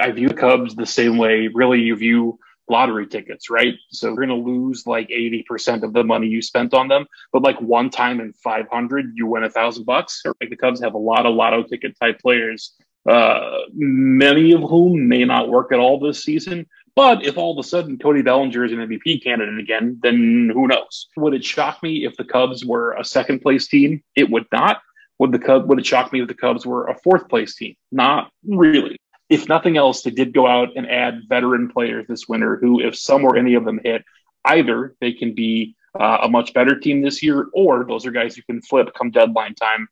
I view Cubs the same way, really, you view lottery tickets, right? So you're going to lose like 80% of the money you spent on them. But like one time in 500, you win a thousand bucks. Like the Cubs have a lot of lotto ticket type players, uh, many of whom may not work at all this season. But if all of a sudden Cody Bellinger is an MVP candidate again, then who knows? Would it shock me if the Cubs were a second place team? It would not. Would the Cubs would it shock me if the Cubs were a fourth place team? Not really if nothing else, they did go out and add veteran players this winter who, if some or any of them hit, either they can be uh, a much better team this year, or those are guys you can flip come deadline time